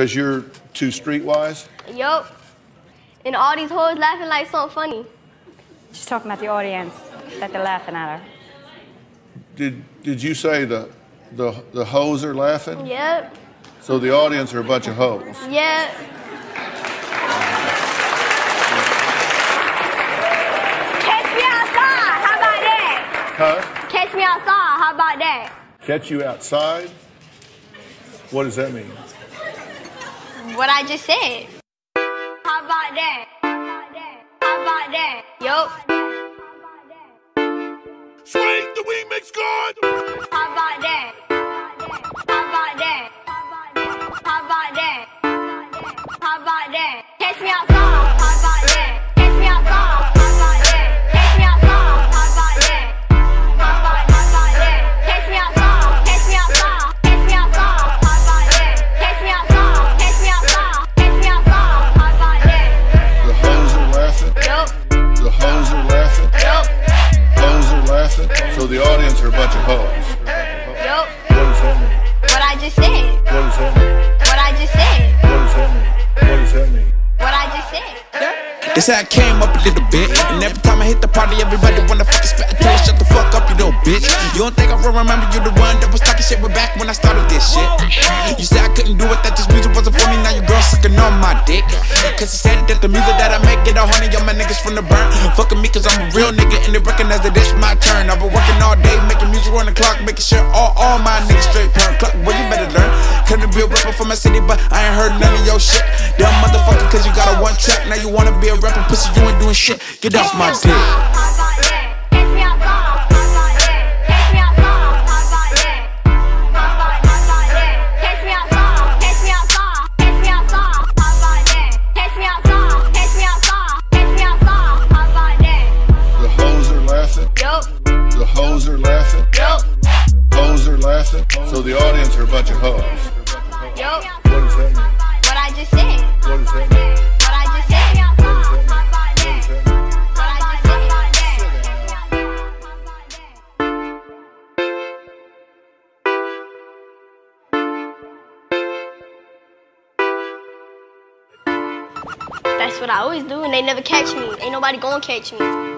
Because you're too streetwise? Yup. And all these hoes laughing like something funny. She's talking about the audience that they're laughing at her. Did, did you say the, the, the hoes are laughing? Yep. So the audience are a bunch of hoes. Yep. Catch me outside. How about that? Huh? Catch me outside. How about that? Catch you outside? What does that mean? What I just said. How about that? How about that? Yup. Swing the remix god. How about that? How about that? How about that? How about that? Catch me outside. So the audience are a bunch of hoes. Yup. What does that mean? What I just said. What does that mean? What I just said. What does that mean? What does that mean? What I just said. They say I came up a little bit. And every time I hit the party, everybody wanna fucking spit. I tell you, shut the fuck up, you little bitch. You don't think I will remember you the one that was talking shit with back when I started this shit? You said I couldn't do it, that this music wasn't for me. Now you girls sucking on my dick. Cause you said that the music that I make get a honey on my niggas from the burn. Fucking me cause I'm a real nigga and they recognize that it's my turn. I've been working all day, making music on the clock, making sure all, all my niggas straight perm. Clock, boy, you better learn. Couldn't be a rapper for my city, but I ain't heard none of your shit. Dumb motherfucker, cause you got a one track. Now you wanna be a rapper, pussy, you ain't doing shit. Get off my dick. Audience are a bunch of hoes. Yup. What does that mean? What I just said. What does that mean? What I just said. How about that? What does that mean? What I just said. How about that? That's what I always do, and they never catch me. Ain't nobody gonna catch me.